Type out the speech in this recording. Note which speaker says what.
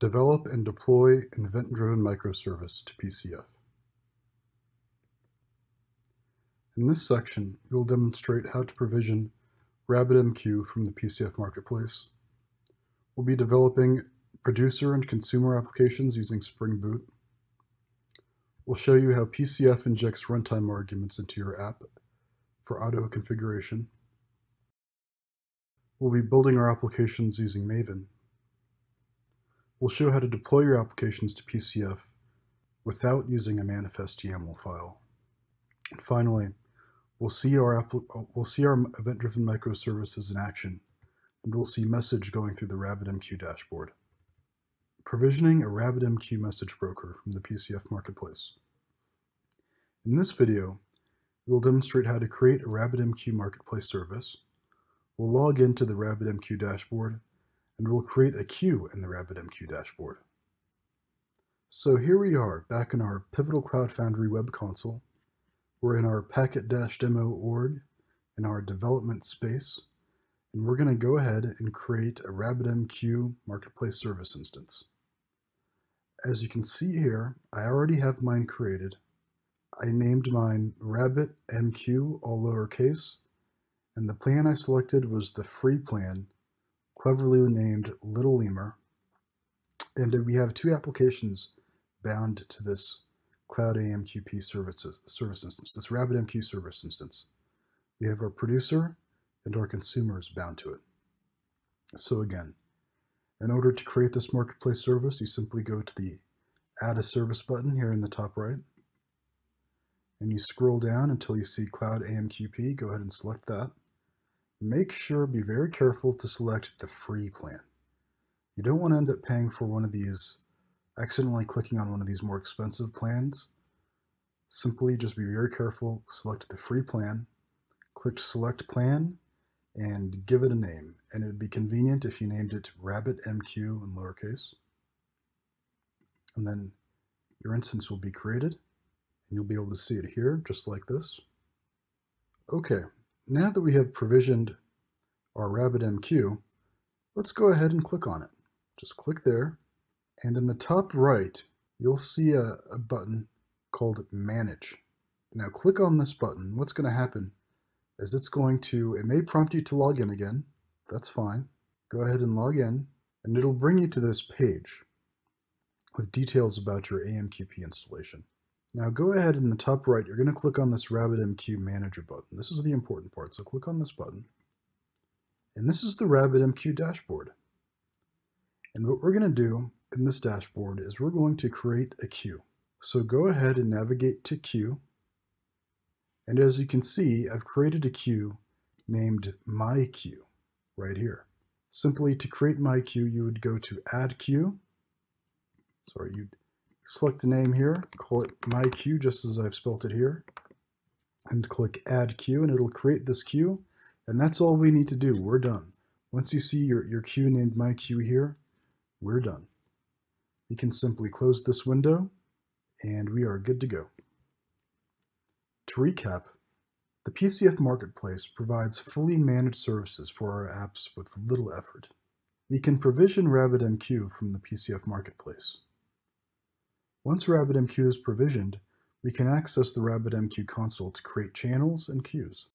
Speaker 1: Develop and deploy an event-driven microservice to PCF. In this section, we'll demonstrate how to provision RabbitMQ from the PCF Marketplace. We'll be developing producer and consumer applications using Spring Boot. We'll show you how PCF injects runtime arguments into your app for auto configuration. We'll be building our applications using Maven. We'll show how to deploy your applications to PCF without using a manifest YAML file. And finally, we'll see our we'll see our event-driven microservices in action, and we'll see message going through the RabbitMQ dashboard. Provisioning a RabbitMQ message broker from the PCF Marketplace. In this video, we will demonstrate how to create a RabbitMQ Marketplace service. We'll log into the RabbitMQ dashboard and we'll create a queue in the RabbitMQ dashboard. So here we are back in our Pivotal Cloud Foundry web console. We're in our packet-demo org in our development space, and we're going to go ahead and create a RabbitMQ Marketplace Service instance. As you can see here, I already have mine created. I named mine RabbitMQ, all lowercase, and the plan I selected was the free plan cleverly named Little Lemur. And we have two applications bound to this Cloud AMQP services, service instance, this RabbitMQ service instance. We have our producer and our consumers bound to it. So again, in order to create this marketplace service, you simply go to the Add a Service button here in the top right. And you scroll down until you see Cloud AMQP. Go ahead and select that. Make sure, be very careful to select the free plan. You don't want to end up paying for one of these, accidentally clicking on one of these more expensive plans. Simply just be very careful, select the free plan, click select plan, and give it a name. And it would be convenient if you named it RabbitMQ in lowercase. And then your instance will be created, and you'll be able to see it here, just like this. Okay, now that we have provisioned our RabbitMQ, let's go ahead and click on it. Just click there, and in the top right, you'll see a, a button called Manage. Now click on this button. What's going to happen is it's going to, it may prompt you to log in again. That's fine. Go ahead and log in, and it'll bring you to this page with details about your AMQP installation. Now go ahead in the top right, you're going to click on this RabbitMQ Manager button. This is the important part, so click on this button. And this is the RabbitMQ dashboard. And what we're going to do in this dashboard is we're going to create a queue. So go ahead and navigate to queue. And as you can see, I've created a queue named My Queue right here. Simply to create My Queue, you would go to Add Queue. Sorry, you'd Select a name here, call it my queue just as I've spelt it here, and click add queue and it'll create this queue. And that's all we need to do. We're done. Once you see your, your queue named my queue here, we're done. You can simply close this window and we are good to go. To recap, the PCF Marketplace provides fully managed services for our apps with little effort. We can provision RabbitMQ from the PCF Marketplace. Once RabbitMQ is provisioned, we can access the RabbitMQ console to create channels and queues.